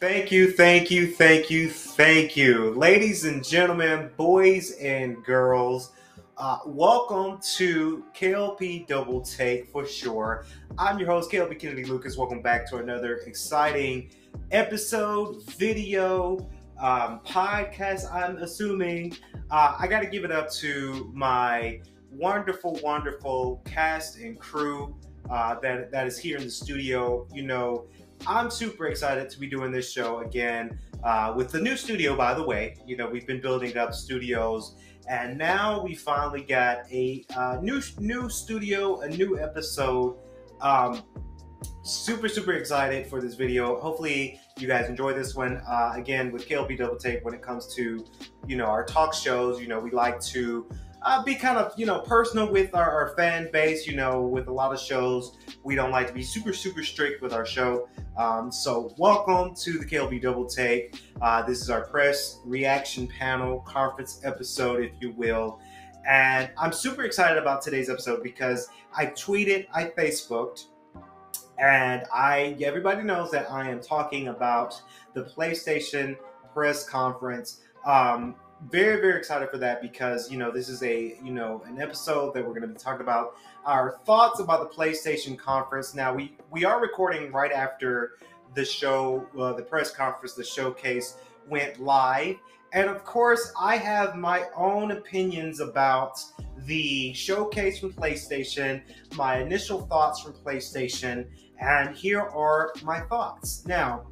Thank you, thank you, thank you, thank you. Ladies and gentlemen, boys and girls, uh, welcome to KLP Double Take for sure. I'm your host, KLP Kennedy Lucas. Welcome back to another exciting episode, video, um, podcast, I'm assuming. Uh, I got to give it up to my wonderful, wonderful cast and crew uh, that, that is here in the studio. You know, I'm super excited to be doing this show again uh, with the new studio, by the way. You know, we've been building up studios, and now we finally got a uh, new new studio, a new episode. Um, super super excited for this video. Hopefully, you guys enjoy this one. Uh, again, with KLP Double Take, when it comes to you know our talk shows, you know we like to uh, be kind of you know personal with our, our, fan base. You know, with a lot of shows, we don't like to be super super strict with our show. Um, so welcome to the KLP Double Take. Uh, this is our press reaction panel conference episode, if you will. And I'm super excited about today's episode because I tweeted, I Facebooked, and I everybody knows that I am talking about the PlayStation press conference. Um, very very excited for that because you know this is a you know an episode that we're going to be talking about our thoughts about the PlayStation conference. Now we we are recording right after the show, uh, the press conference, the showcase went live, and of course I have my own opinions about the showcase from PlayStation, my initial thoughts from PlayStation, and here are my thoughts. Now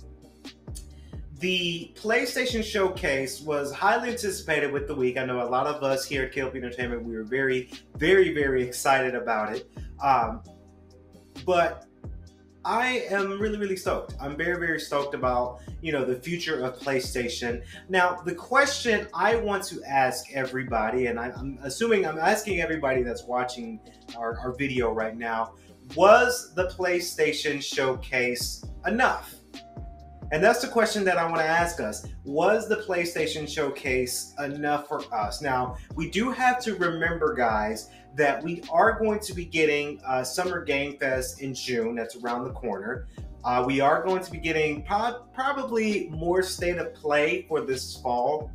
the PlayStation Showcase was highly anticipated with the week. I know a lot of us here at KLP Entertainment, we were very, very, very excited about it. Um, but I am really, really stoked. I'm very, very stoked about, you know, the future of PlayStation. Now, the question I want to ask everybody, and I, am assuming I'm asking everybody that's watching our, our video right now, was the PlayStation Showcase enough? And that's the question that I want to ask us. Was the PlayStation Showcase enough for us? Now, we do have to remember, guys, that we are going to be getting uh, Summer Game Fest in June. That's around the corner. Uh, we are going to be getting pro- probably more state of play for this fall.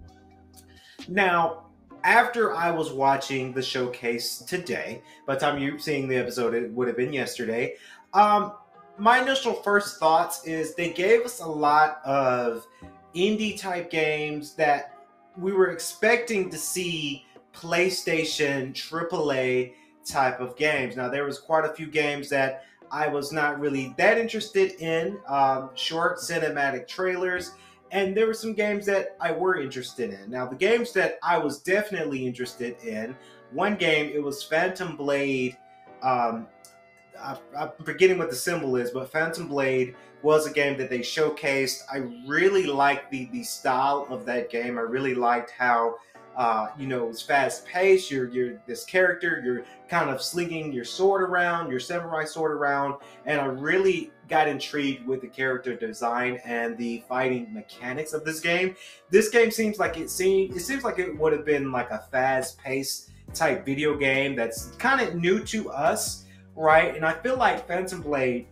Now, after I was watching the showcase today, by the time you're seeing the episode, it would have been yesterday. Um, my initial first thoughts is they gave us a lot of indie type games that we were expecting to see PlayStation AAA type of games. Now there was quite a few games that I was not really that interested in, um, short cinematic trailers, and there were some games that I were interested in. Now the games that I was definitely interested in, one game it was Phantom Blade. Um, I, am forgetting what the symbol is, but Phantom Blade was a game that they showcased. I really liked the the style of that game. I really liked how uh, you know it's fast paced. You're you're this character. You're kind of slinging your sword around, your samurai sword around, and I really got intrigued with the character design and the fighting mechanics of this game. This game seems like it seems it seems like it would have been like a fast paced type video game that's kind of new to us right? And I feel like Phantom Blade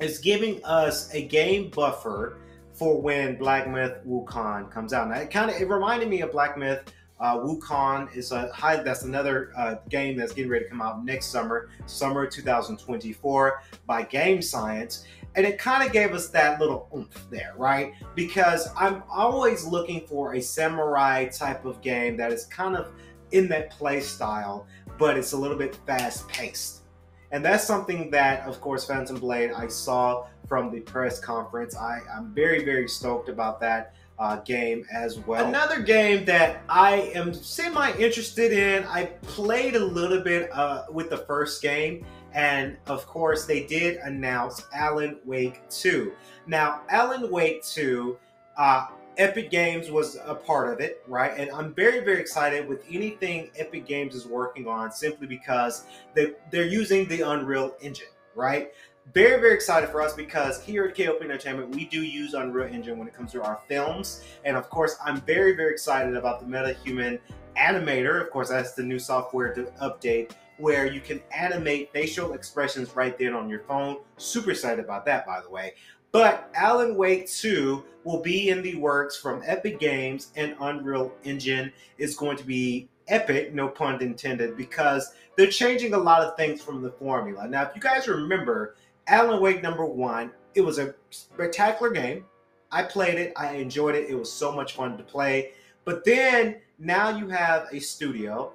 is giving us a game buffer for when Black Myth Wukong comes out. Now it kind of it reminded me of Black Myth. Uh, Wukong is a high. That's another uh, game that's getting ready to come out next summer, summer 2024 by Game Science, and it kind of gave us that little oomph there, right? Because I'm always looking for a samurai type of game that is kind of in that play style, but it's a little bit fast paced. And that's something that, of course, Phantom Blade, I saw from the press conference. I, I'm very, very stoked about that uh, game as well. Another game that I am semi interested in, I played a little bit uh, with the first game. And of course, they did announce Alan Wake 2. Now, Alan Wake 2, uh, Epic Games was a part of it, right? And I'm very, very excited with anything Epic Games is working on simply because they, they're using the Unreal Engine, right? Very, very excited for us because here at KLP Entertainment, we do use Unreal Engine when it comes to our films. And of course, I'm very, very excited about the MetaHuman Animator. Of course, that's the new software to update where you can animate facial expressions right then on your phone. Super excited about that, by the way. But Alan Wake 2 will be in the works from Epic Games and Unreal Engine is going to be epic, no pun intended, because they're changing a lot of things from the formula. Now, if you guys remember, Alan Wake number one, it was a spectacular game. I played it, I enjoyed it, it was so much fun to play. But then now you have a studio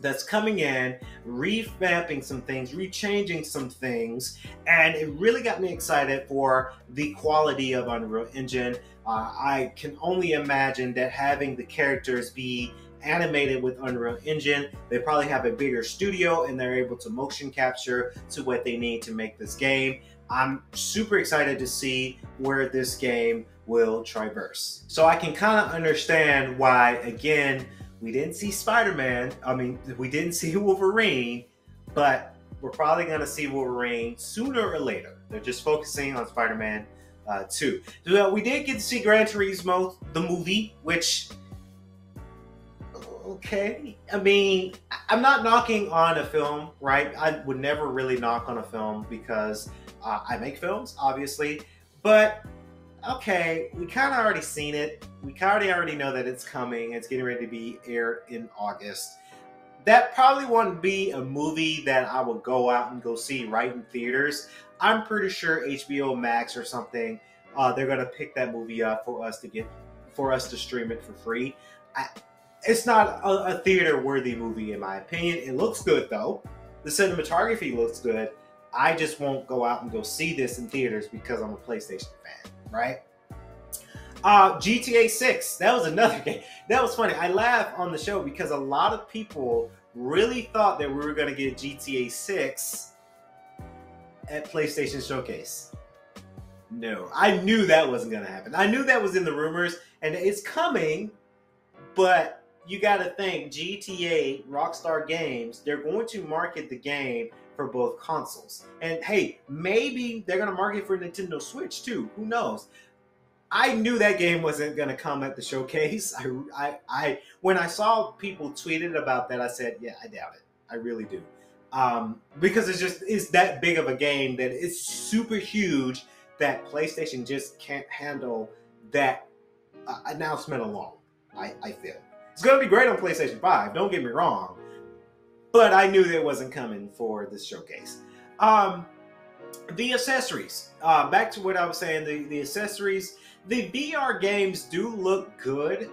that's coming in, revamping some things, rechanging some things, and it really got me excited for the quality of Unreal Engine. Uh, I can only imagine that having the characters be animated with Unreal Engine, they probably have a bigger studio and they're able to motion capture to what they need to make this game. I'm super excited to see where this game will traverse. So I can kind of understand why, again, we didn't see Spider Man. I mean, we didn't see Wolverine, but we're probably going to see Wolverine sooner or later. They're just focusing on Spider Man uh, 2. So, uh, we did get to see Gran Turismo, the movie, which. Okay. I mean, I'm not knocking on a film, right? I would never really knock on a film because uh, I make films, obviously. But okay, we kind of already seen it. We kind of already know that it's coming. It's getting ready to be aired in August. That probably wouldn't be a movie that I would go out and go see right in theaters. I'm pretty sure HBO Max or something, uh, they're gonna pick that movie up for us to get, for us to stream it for free. I, it's not a, a theater worthy movie in my opinion. It looks good though. The cinematography looks good. I just won't go out and go see this in theaters because I'm a PlayStation fan right? Uh, GTA 6, that was another game. That was funny. I laugh on the show because a lot of people really thought that we were going to get GTA 6 at PlayStation Showcase. No, I knew that wasn't going to happen. I knew that was in the rumors and it's coming, but you got to think GTA, Rockstar Games, they're going to market the game for both consoles. And hey, maybe they're gonna market for Nintendo Switch too. Who knows? I knew that game wasn't gonna come at the showcase. I, I, I when I saw people tweeted about that, I said, yeah, I doubt it. I really do. Um, because it's just it's that big of a game that it's super huge that PlayStation just can't handle that uh, announcement alone. I, I feel it's gonna be great on PlayStation Five. Don't get me wrong, but I knew that wasn't coming for this showcase. Um, the accessories. Uh, back to what I was saying. The the accessories. The VR games do look good,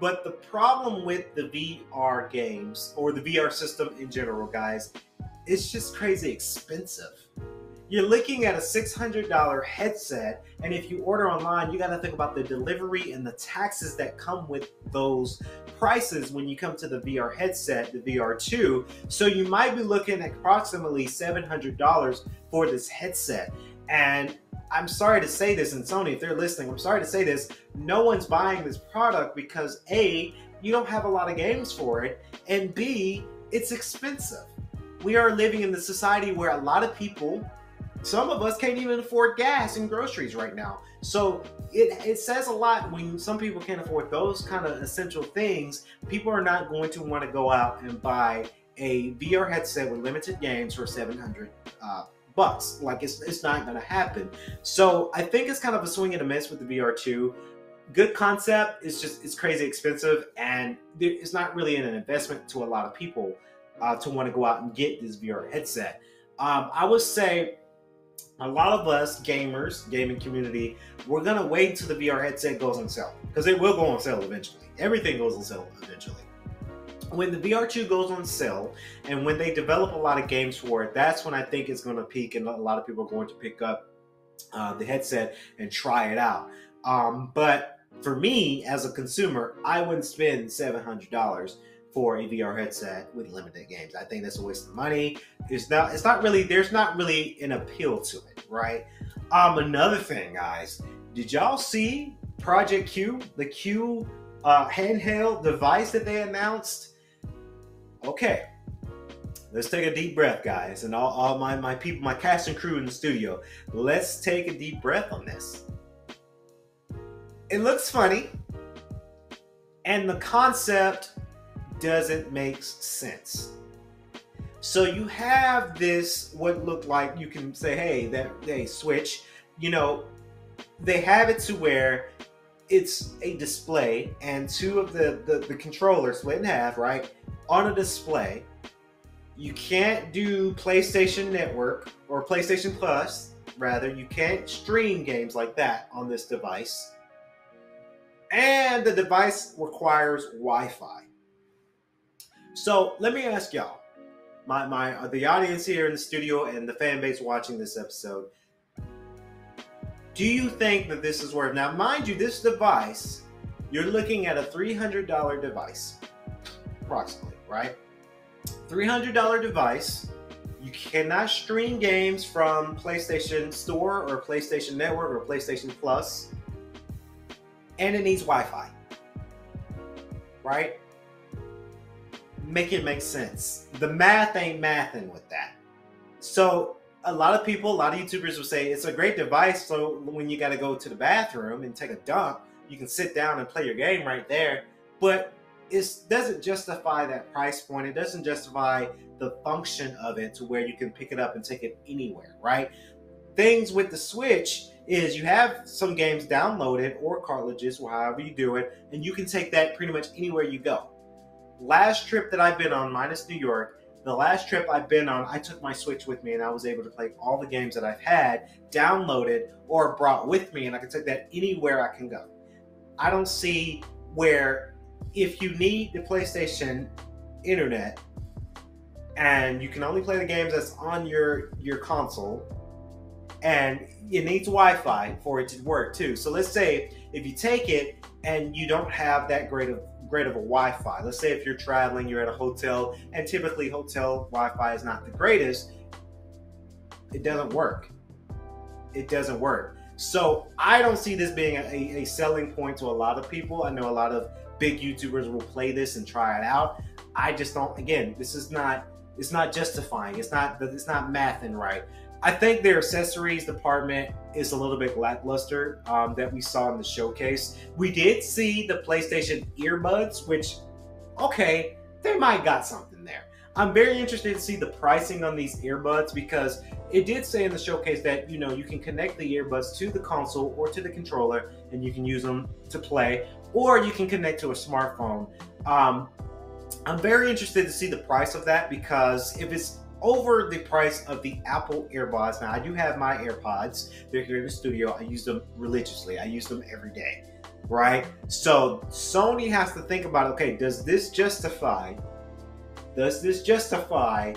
but the problem with the VR games or the VR system in general, guys, it's just crazy expensive. You're looking at a $600 headset, and if you order online, you got to think about the delivery and the taxes that come with those prices when you come to the VR headset, the VR2. So you might be looking at approximately $700 for this headset. And I'm sorry to say this, and Sony, if they're listening, I'm sorry to say this, no one's buying this product because A, you don't have a lot of games for it, and B, it's expensive. We are living in the society where a lot of people some of us can't even afford gas and groceries right now. So it, it says a lot when some people can't afford those kind of essential things. People are not going to want to go out and buy a VR headset with limited games for 700 uh, bucks. Like it's, it's not going to happen. So I think it's kind of a swing and a miss with the VR2. Good concept. It's just it's crazy expensive, and it's not really an investment to a lot of people uh, to want to go out and get this VR headset. Um, I would say a lot of us gamers, gaming community, we're gonna wait until the VR headset goes on sale because it will go on sale eventually. Everything goes on sale eventually. When the VR2 goes on sale and when they develop a lot of games for it, that's when I think it's to peak and a lot of people are going to pick up uh, the headset and try it out. Um, but for me as a consumer, I wouldn't spend seven hundred dollars for a VR headset with limited games. I think that's a waste of money. It's not. It's not really. There's not really an appeal to it, right? Um, another thing, guys. Did y'all see Project Q, the Q uh, handheld device that they announced? Okay, let's take a deep breath, guys, and all, all my my people, my cast and crew in the studio. Let's take a deep breath on this. It looks funny, and the concept doesn't make sense. So you have this what looked like you can say, hey, that hey, switch, you know, they have it to where it's a display and two of the, the, the controllers split in half, right? On a display. You can't do PlayStation Network or PlayStation Plus, rather. You can't stream games like that on this device. And the device requires Wi Fi. So let me ask y'all, my, my uh, the audience here in the studio and the fan base watching this episode, do you think that this is worth? Now, mind you, this device, you're looking at a $300 device, approximately, right? $300 device. You cannot stream games from PlayStation Store or PlayStation Network or PlayStation Plus, and it needs Wi Fi, right? Make it make sense. The math ain't mathing with that. So a lot of people, a lot of YouTubers will say it's a great device. So when you got to go to the bathroom and take a dump, you can sit down and play your game right there. But it doesn't justify that price point. It doesn't justify the function of it to where you can pick it up and take it anywhere, right? Things with the Switch is you have some games downloaded or cartridges, however you do it, and you can take that pretty much anywhere you go. Last trip that I've been on, minus New York, the last trip I've been on, I took my Switch with me and I was able to play all the games that I've had downloaded or brought with me, and I can take that anywhere I can go. I don't see where if you need the PlayStation internet and you can only play the games that's on your your console and it needs Wi-Fi for it to work too. So let's say if you take it and you don't have that great of great of a Wi-Fi. Let's say if you're traveling, you're at a hotel, and typically hotel Wi-Fi is not the greatest. It doesn't work. It doesn't work. So I don't see this being a, a selling point to a lot of people. I know a lot of big YouTubers will play this and try it out. I just don't. Again, this is not. It's not justifying. It's not. It's not mathing right. I think their accessories department is a little bit lackluster um, that we saw in the showcase. We did see the PlayStation earbuds, which, okay, they might got something there. I'm very interested to see the pricing on these earbuds because it did say in the showcase that you know you can connect the earbuds to the console or to the controller and you can use them to play, or you can connect to a smartphone. Um, I'm very interested to see the price of that because if it's over the price of the Apple AirPods. Now, I do have my AirPods. They're here in the studio. I use them religiously. I use them every day, right? So Sony has to think about, okay, does this justify, does this justify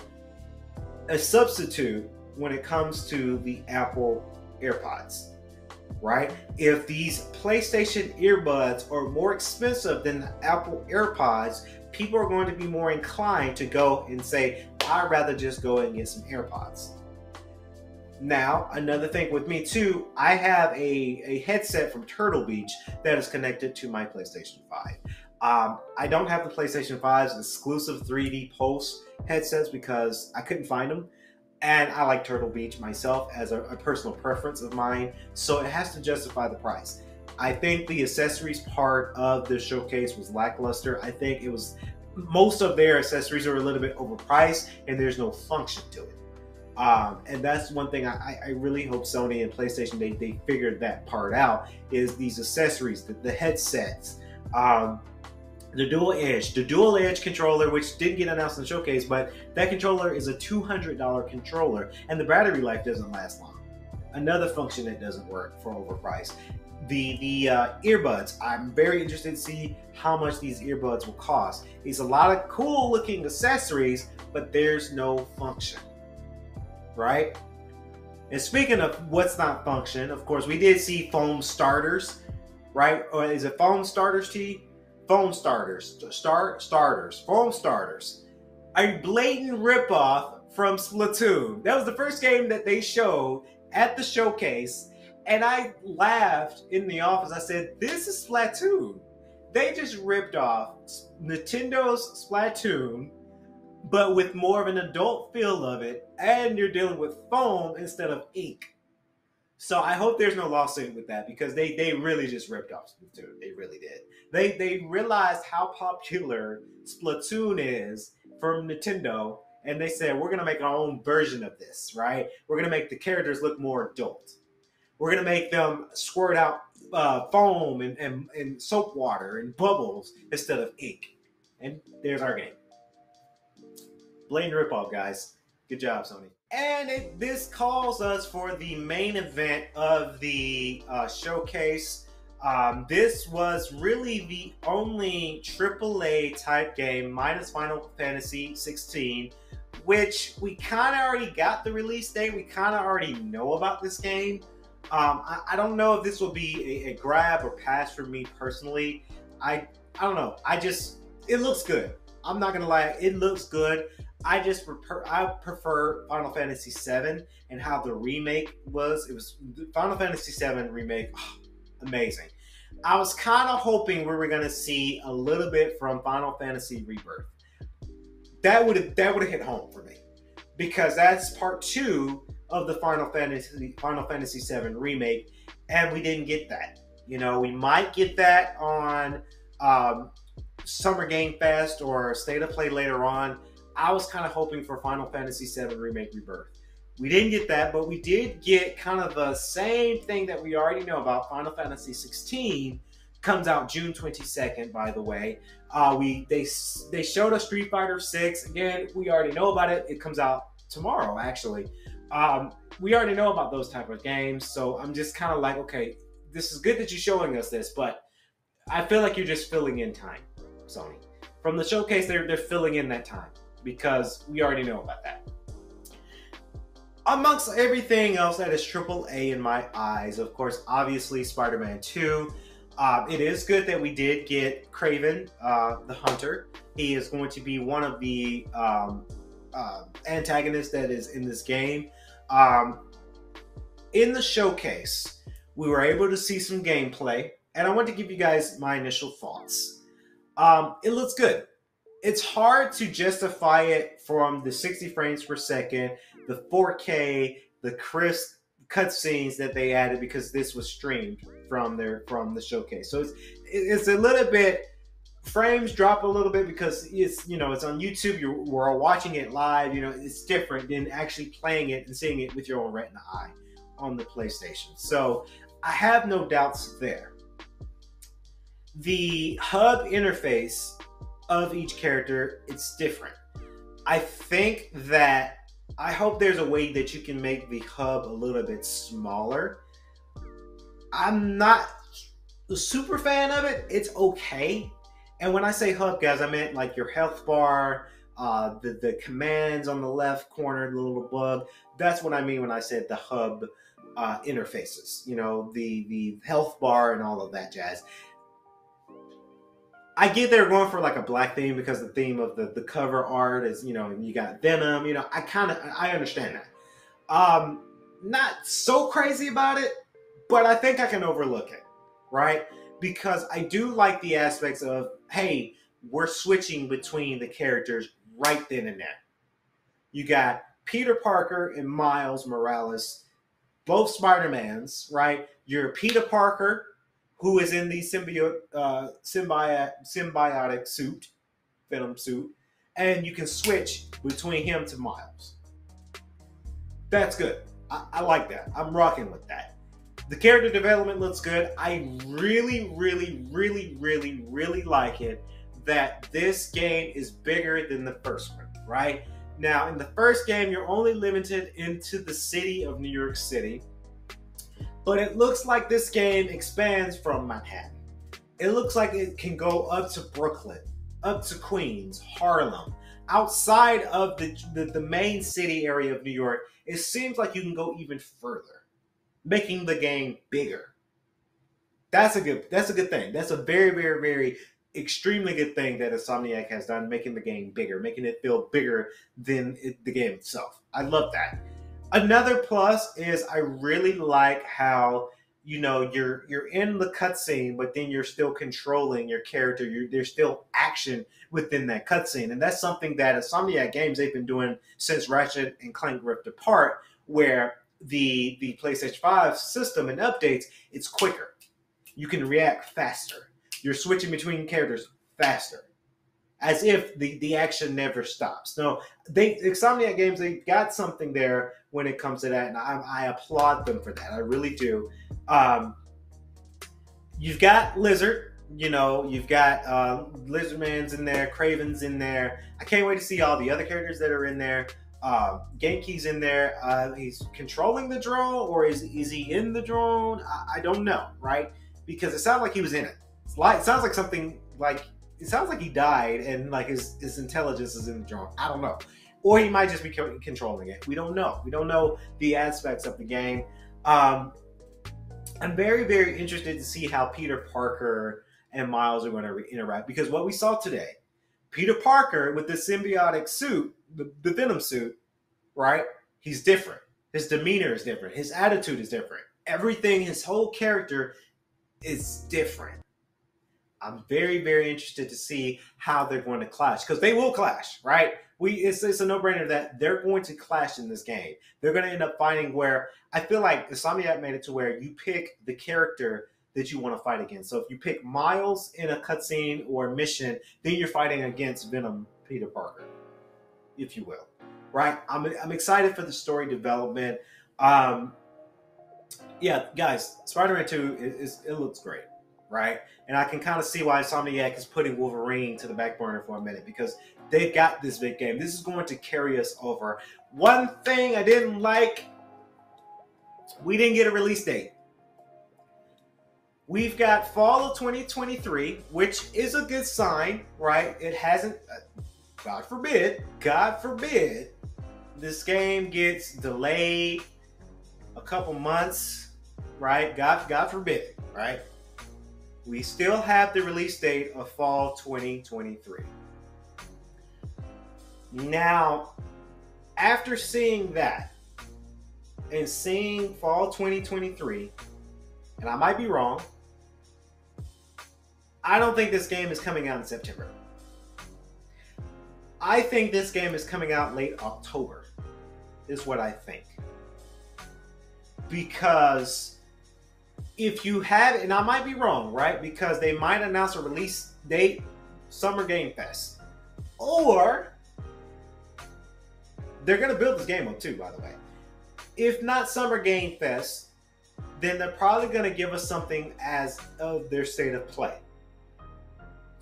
a substitute when it comes to the Apple AirPods? Right? If these PlayStation earbuds are more expensive than the Apple AirPods, people are going to be more inclined to go and say, I'd rather just go and get some AirPods. Now, another thing with me too, I have a, a headset from Turtle Beach that is connected to my PlayStation 5. Um, I don't have the PlayStation 5's exclusive 3D Pulse headsets because I couldn't find them. And I like Turtle Beach myself as a, a personal preference of mine, so it has to justify the price. I think the accessories part of the showcase was lackluster. I think it was most of their accessories are a little bit overpriced and there's no function to it. Um, and that's one thing I, I, really hope Sony and PlayStation they, they figured that part out is these accessories, the, the headsets, um, the dual edge, the dual edge controller, which didn't get announced in the showcase, but that controller is a $200 controller and the battery life doesn't last long. Another function that doesn't work for overpriced the the uh, earbuds. I'm very interested to see how much these earbuds will cost. It's a lot of cool looking accessories, but there's no function, right? And speaking of what's not function, of course, we did see foam starters, right? Or is it foam starters, T? Foam starters, start starters, foam starters. A blatant ripoff from Splatoon. That was the first game that they showed at the showcase and I laughed in the office. I said, This is Splatoon. They just ripped off Nintendo's Splatoon, but with more of an adult feel of it, and you're dealing with foam instead of ink. So I hope there's no lawsuit with that because they, they really just ripped off Splatoon. They really did. They they realized how popular Splatoon is from Nintendo, and they said we're gonna make our own version of this, right? We're gonna make the characters look more adult We're gonna make them squirt out uh, foam and, and, and soap water and bubbles instead of ink. And there's our game. Blatant ripoff, guys. Good job, Sony. And it, this calls us for the main event of the uh, showcase. Um, this was really the only AAA type game minus Final Fantasy 16, which we kind of already got the release date. We kind of already know about this game. Um, I, I, don't know if this will be a, a, grab or pass for me personally. I I don't know. I just it looks good. I'm not gonna lie, it looks good. I just I prefer Final Fantasy VII and how the remake was. It was Final Fantasy VII remake, oh, amazing. I was kind of hoping we were gonna see a little bit from Final Fantasy Rebirth. That would have that would have hit home for me because that's part two of the Final Fantasy Final Fantasy VII remake, and we didn't get that. You know, we might get that on um, Summer Game Fest or State of Play later on. I was kind of hoping for Final Fantasy VII Remake Rebirth. We didn't get that, but we did get kind of the same thing that we already know about. Final Fantasy 16 comes out June 22nd, by the way. Uh, we they they showed us Street Fighter 6. Again, we already know about it. It comes out tomorrow, actually. Um, we already know about those type of games, so I'm just kind of like, okay, this is good that you're showing us this, but I feel like you're just filling in time, Sony. From the showcase, they're they're filling in that time because we already know about that. Amongst everything else that is AAA in my eyes, of course, obviously Spider-Man 2. Uh, it is good that we did get Kraven uh, the Hunter. He is going to be one of the um, uh, antagonists that is in this game. Um, in the showcase, we were able to see some gameplay, and I want to give you guys my initial thoughts. Um, it looks good. It's hard to justify it from the 60 frames per second, the 4K, the crisp cutscenes that they added because this was streamed from their from the showcase. So it's it's a little bit frames drop a little bit because it's you know it's on YouTube. You're we're watching it live. You know it's different than actually playing it and seeing it with your own retina eye on the PlayStation. So I have no doubts there. The hub interface of each character it's different. I think that I hope there's a way that you can make the hub a little bit smaller. I'm not a super fan of it. It's okay and when I say hub, guys, I meant like your health bar, uh, the the commands on the left corner, the little bug. That's what I mean when I said the hub uh, interfaces. You know, the the health bar and all of that jazz. I get they're going for like a black theme because the theme of the the cover art is you know you got Venom. You know, I kind of I understand that. Um, not so crazy about it, but I think I can overlook it, right? Because I do like the aspects of hey, we're switching between the characters right then and there. You got Peter Parker and Miles Morales, both Spider-Mans, right? You're Peter Parker, who is in the symbiote, uh, symbiotic, symbiotic suit, Venom suit, and you can switch between him to Miles. That's good. I, I like that. I'm rocking with that. The character development looks good. I really, really, really, really, really like it that this game is bigger than the first one, right? Now, in the first game, you're only limited into the city of New York City, but it looks like this game expands from Manhattan. It looks like it can go up to Brooklyn, up to Queens, Harlem. Outside of the, the, the main city area of New York, it seems like you can go even further making the game bigger. That's a good that's a good thing. That's a very, very, very extremely good thing that Insomniac has done, making the game bigger, making it feel bigger than it, the game itself. I love that. Another plus is I really like how you know you're you're in the cutscene, but then you're still controlling your character. You're, there's still action within that cutscene, and that's something that Insomniac Games they've been doing since Ratchet and Clank Rift Apart, where the the PlayStation 5 system and updates, it's quicker. You can react faster. You're switching between characters faster. As if the, the action never stops. No, they Insomniac Games, they got something there when it comes to that, and I, I applaud them for that. I really do. Um, you've got Lizard, you know, you've got uh, Lizardman's in there, Kraven's in there. I can't wait to see all the other characters that are in there. Uh, Genki's in there. Uh, he's controlling the drone, or is is he in the drone? I, I don't know, right? Because it sounds like he was in it. Like it sounds like something like it sounds like he died and like his his intelligence is in the drone. I don't know, or he might just be controlling it. We don't know. We don't know the aspects of the game. Um, I'm very very interested to see how Peter Parker and Miles are going to interact because what we saw today, Peter Parker with the symbiotic suit the, the Venom suit, right? He's different. His demeanor is different. His attitude is different. Everything, his whole character is different. I'm very, very interested to see how they're going to clash because they will clash, right? We it's, it's a no-brainer that they're going to clash in this game. They're going to end up fighting where I feel like Insomniac made it to where you pick the character that you want to fight against. So if you pick Miles in a cutscene or mission, then you're fighting against Venom Peter Parker if you will. Right? I'm, I'm excited for the story development. Um, yeah, guys, Spider-Man 2 is, it looks great, right? And I can kind of see why Insomniac is putting Wolverine to the back burner for a minute because they've got this big game. This is going to carry us over. One thing I didn't like, we didn't get a release date. We've got fall of 2023, which is a good sign, right? It hasn't uh, God forbid, God forbid, this game gets delayed a couple months, right? God, God forbid, right? We still have the release date of fall 2023. Now, after seeing that and seeing fall 2023, and I might be wrong, I don't think this game is coming out in September. I think this game is coming out late October, is what I think. Because if you have, and I might be wrong, right? Because they might announce a release date, Summer Game Fest. Or they're going to build this game up too, by the way. If not Summer Game Fest, then they're probably going to give us something as of their state of play.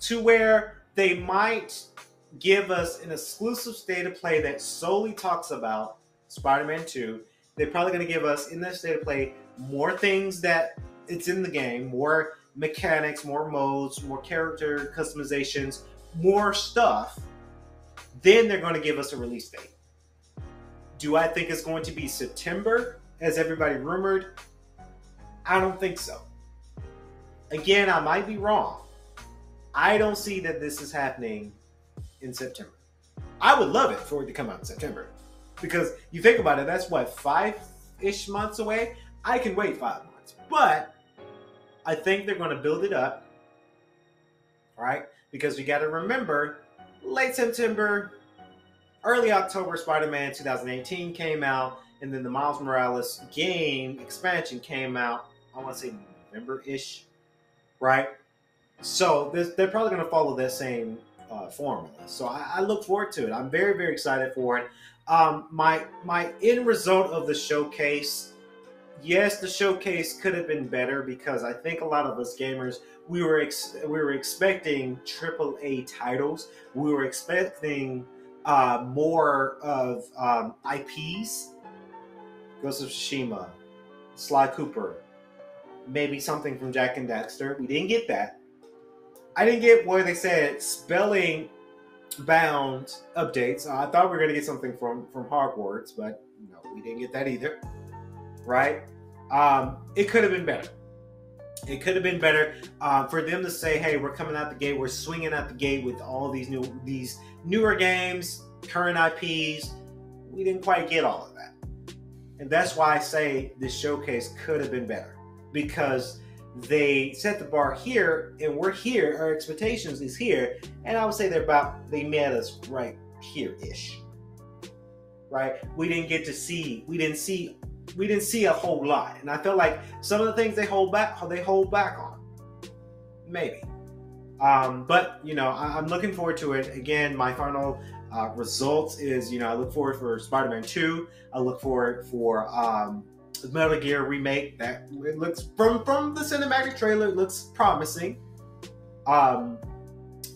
To where they might give us an exclusive state of play that solely talks about Spider-Man 2. They're probably going to give us in that state of play more things that it's in the game, more mechanics, more modes, more character customizations, more stuff. Then they're going to give us a release date. Do I think it's going to be September, as everybody rumored? I don't think so. Again, I might be wrong. I don't see that this is happening in September. I would love it for it to come out in September because you think about it, that's what five ish months away. I can wait five months, but I think they're going to build it up, right? Because you got to remember, late September, early October, Spider-Man 2018 came out, and then the Miles Morales game expansion came out. I want to say November-ish, right? So they're probably going to follow that same uh, formula. So I, I, look forward to it. I'm very very excited for it. Um, my my end result of the showcase. Yes, the showcase could have been better because I think a lot of us gamers we were ex- we were expecting triple A titles. We were expecting uh, more of um, IPs, Ghost of Tsushima, Sly Cooper, maybe something from Jak and Daxter. We didn't get that. I didn't get what they said spelling bound updates. Uh, I thought we were gonna get something from from Hogwarts, but no, we didn't get that either. Right? Um, it could have been better. It could have been better uh, for them to say, "Hey, we're coming out the gate. We're swinging out the gate with all these new these newer games, current IPs." We didn't quite get all of that, and that's why I say this showcase could have been better because they set the bar here and we're here our expectations is here and i would say they're about they met us right here ish right we didn't get to see we didn't see we didn't see a whole lot and i felt like some of the things they hold back they hold back on maybe um, but you know I, am looking forward to it again my final uh, results is, you know, I look forward for Spider-Man 2. I look forward for um, Metal Gear remake. That it looks from from the cinematic trailer, it looks promising. Um,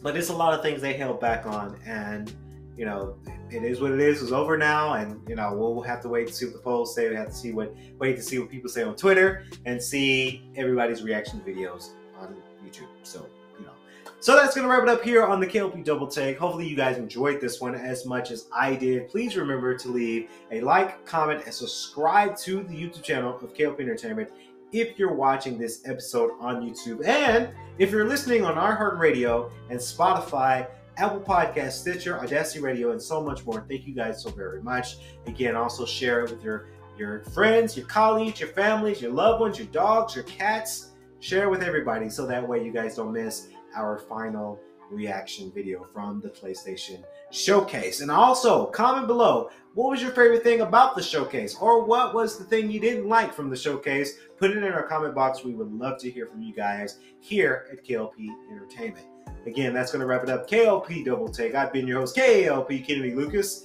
but it's a lot of things they held back on, and you know, it is what it is. It's over now, and you know, we'll have to wait to see what the polls say. We have to see what wait to see what people say on Twitter and see everybody's reaction videos on YouTube. So you know, so that's gonna wrap it up here on the KLP Double Take. Hopefully, you guys enjoyed this one as much as I did. Please remember to leave a like, comment, and subscribe to the YouTube channel of KLP Entertainment if you're watching this episode on YouTube. And if you're listening on iHeartRadio and Spotify, Apple Podcast, Stitcher, Audacity Radio, and so much more. Thank you guys so very much. Again, also share it with your your friends, your colleagues, your families, your loved ones, your dogs, your cats. Share it with everybody so that way you guys don't miss our final reaction video from the PlayStation Showcase. And also, comment below what was your favorite thing about the showcase or what was the thing you didn't like from the showcase? Put it in our comment box. We would love to hear from you guys here at KLP Entertainment. Again, that's going to wrap it up. KLP Double Take. I've been your host, KLP Kennedy Lucas.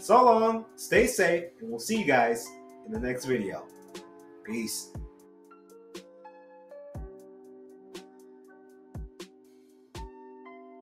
So long, stay safe, and we'll see you guys in the next video. Peace.